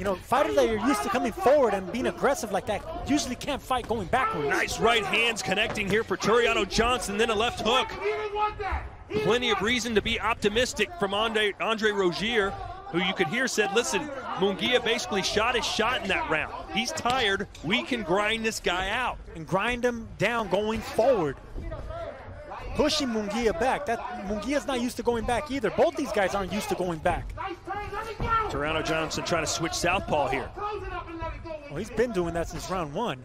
You know, fighters that are used to coming forward and being aggressive like that usually can't fight going backwards. Nice right hands connecting here for Tureano Johnson, then a left hook. Plenty of reason to be optimistic from Andre, Andre Rozier, who you could hear said, listen, Munguia basically shot his shot in that round. He's tired. We can grind this guy out. And grind him down going forward. Pushing Munguia back. That Munguia's not used to going back either. Both these guys aren't used to going back. Tureano Johnson trying to switch southpaw here. Well, he's been doing that since round one.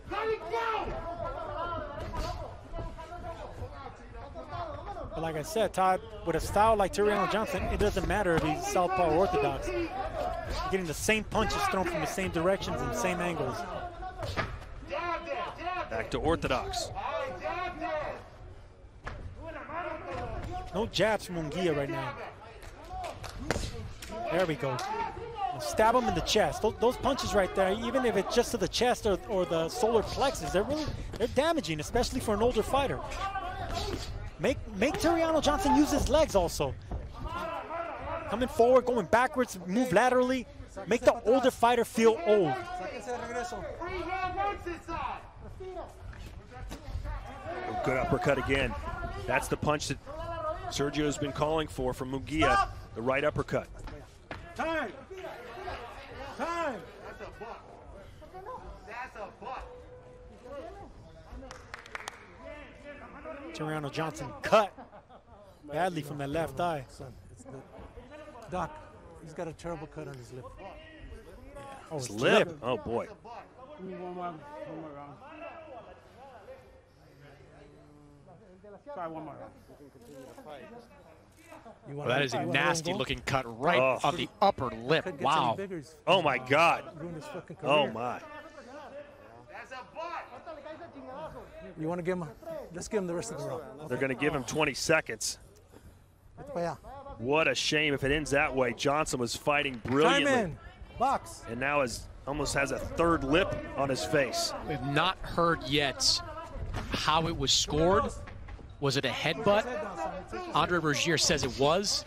But like I said, Todd, with a style like Tureano Johnson, it doesn't matter if he's southpaw or orthodox. You're getting the same punches thrown from the same directions and same angles. Back to orthodox. No jabs from Munguia right now. There we go. Stab him in the chest. Those, punches right there, even if it's just to the chest or, or the solar plexus, they're really they're damaging, especially for an older fighter. Make make Tureano Johnson use his legs also. Coming forward, going backwards, move laterally. Make the older fighter feel old. Good uppercut again. That's the punch that Sergio's been calling for from Munguia, the right uppercut. Time. Time. Tureano Johnson cut badly from that left eye. Doc, he's got a terrible cut on his lip. Oh, his lip. lip. Oh, boy. Try one more. Well, that is a nasty looking cut right oh. on the upper lip. Wow. Oh my God. Oh my. You want to give him? let's give him the rest of the round. They're going to give him 20 seconds. What a shame if it ends that way. Johnson was fighting brilliantly. Time in. Box. And now is almost has a third lip on his face. We've not heard yet how it was scored. Was it a headbutt? Andre Rozier says it was.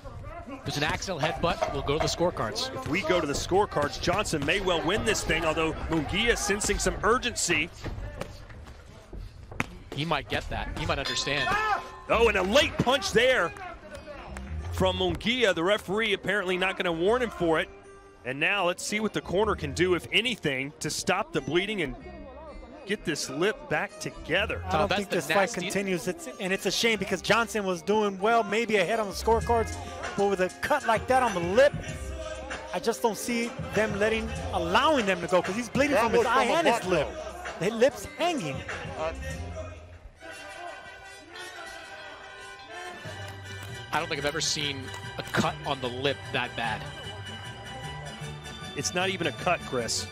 It was an accidental headbutt. We'll go to the scorecards. If we go to the scorecards, Johnson may well win this thing, although Munguia sensing some urgency. He might get that. He might understand. Oh, and a late punch there from Munguia. The referee apparently not going to warn him for it. And now let's see what the corner can do, if anything, to stop the bleeding and get this lip back together. I don't think this fight continues, it's, and it's a shame because Johnson was doing well, maybe ahead on the scorecards, but with a cut like that on the lip, I just don't see them letting, allowing them to go because he's bleeding from his eye and his lip. The lip's hanging. Uh, I don't think I've ever seen a cut on the lip that bad. It's not even a cut, Chris.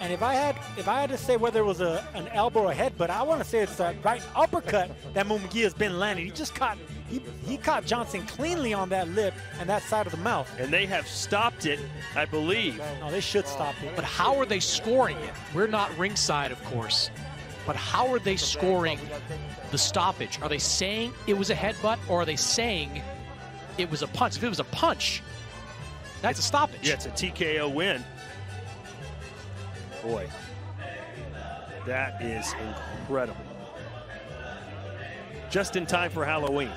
And if I had if I had to say whether it was a, an elbow or a head, but I want to say it's that right uppercut that Munguia has been landing. He just caught he, he caught Johnson cleanly on that lip and that side of the mouth. And they have stopped it, I believe. No, they should stop it. But how are they scoring it? We're not ringside, of course. But how are they scoring the stoppage? Are they saying it was a headbutt or are they saying it was a punch? If it was a punch, that's it's, a stoppage. Yeah, it's a TKO win. Boy, that is incredible. Just in time for Halloween.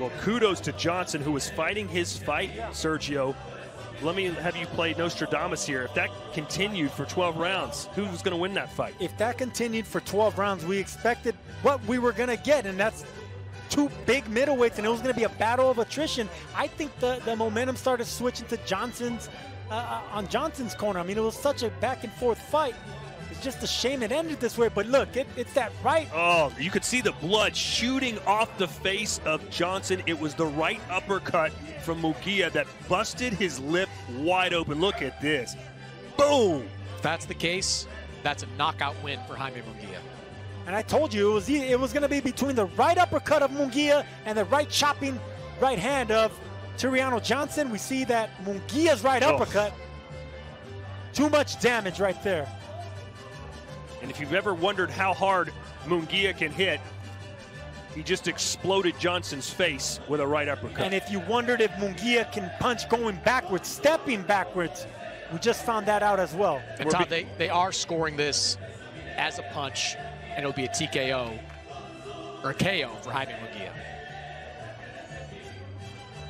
Well, kudos to Johnson, who was fighting his fight, Sergio. Let me have you play Nostradamus here. If that continued for 12 rounds, who was going to win that fight? If that continued for 12 rounds, we expected what we were going to get, and that's two big middleweights, and it was going to be a battle of attrition. I think the, the momentum started switching to Johnson's uh, uh, on Johnson's corner. I mean, it was such a back and forth fight. It's just a shame it ended this way. But look, it, it's that right. Oh, you could see the blood shooting off the face of Johnson. It was the right uppercut from Munguia that busted his lip wide open. Look at this. Boom. If that's the case, that's a knockout win for Jaime Munguia. And I told you it was it was going to be between the right uppercut of Munguia and the right chopping right hand of Tureano Johnson. We see that Munguia's right oh. uppercut. Too much damage right there. And if you've ever wondered how hard Munguia can hit, he just exploded Johnson's face with a right uppercut. And if you wondered if Munguia can punch going backwards, stepping backwards, we just found that out as well. And Tom, they, they are scoring this as a punch, and it'll be a TKO or a KO for Jaime Munguia.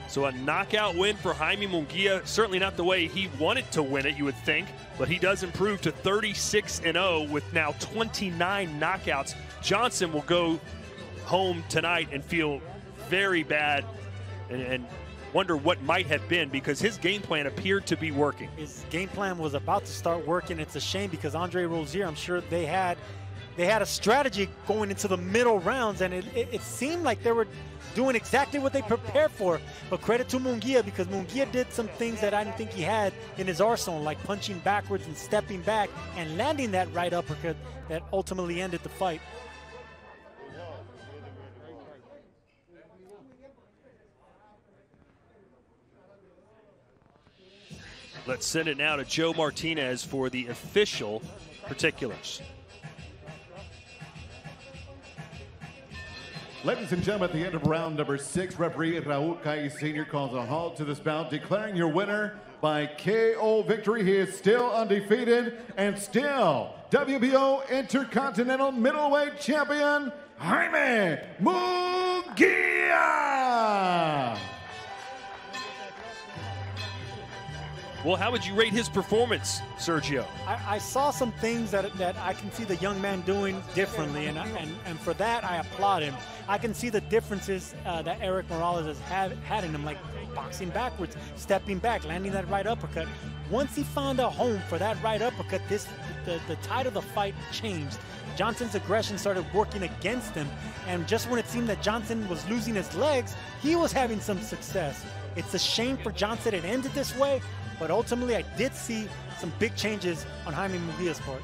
So a knockout win for Jaime Munguia. Certainly not the way he wanted to win it, you would think, but he does improve to 36 and 0 with now 29 knockouts. Johnson will go home tonight and feel very bad and, and wonder what might have been because his game plan appeared to be working. His game plan was about to start working. It's a shame because Andre Rozier, I'm sure they had they had a strategy going into the middle rounds, and it, it, it seemed like they were doing exactly what they prepared for. But credit to Munguia because Munguia did some things that I didn't think he had in his arsenal, like punching backwards and stepping back and landing that right uppercut that ultimately ended the fight. Let's send it now to Joe Martinez for the official particulars. Ladies and gentlemen, at the end of round number six, referee Raul Caiz Sr. calls a halt to this bout, declaring your winner by KO victory. He is still undefeated and still WBO Intercontinental Middleweight Champion, Jaime Munguia. Well, how would you rate his performance, Sergio? I, I, saw some things that, that I can see the young man doing differently, and, and, and for that I applaud him. I can see the differences uh, that Erik Morales has had, had in him, like boxing backwards, stepping back, landing that right uppercut. Once he found a home for that right uppercut, this the, the tide of the fight changed. Johnson's aggression started working against him, and just when it seemed that Johnson was losing his legs, he was having some success. It's a shame for Johnson it ended this way, but ultimately, I did see some big changes on Jaime Munguia's part.